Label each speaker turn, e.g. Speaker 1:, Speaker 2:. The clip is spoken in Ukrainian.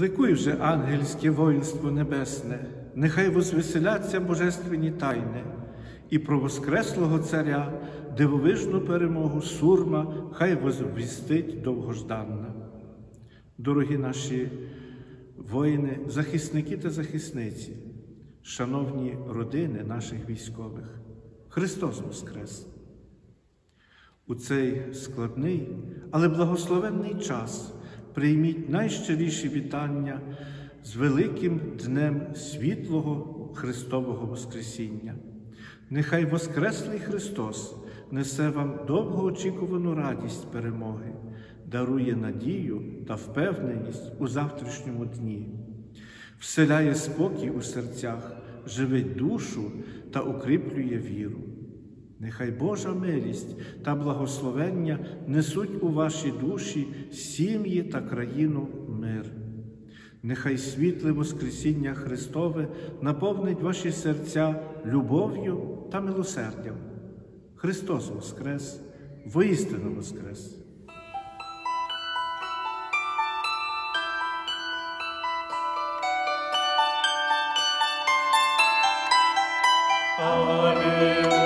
Speaker 1: Ликуй вже ангельське воїнство небесне, нехай возвеселяться божественні тайни, і про Воскреслого Царя дивовижну перемогу сурма хай возвістить довгожданна. Дорогі наші воїни, захисники та захисниці, шановні родини наших військових, Христос Воскрес! У цей складний, але благословенний час прийміть найщиріші вітання з великим днем світлого Христового Воскресіння. Нехай Воскреслий Христос несе вам довгоочікувану радість перемоги, дарує надію та впевненість у завтрашньому дні, вселяє спокій у серцях, живить душу та укріплює віру. Нехай Божа милість та благословення несуть у ваші душі, сім'ї та країну мир. Нехай світле Воскресіння Христове наповнить ваші серця любов'ю та милосердям. Христос Воскрес, воістину Воскрес!
Speaker 2: Амінь.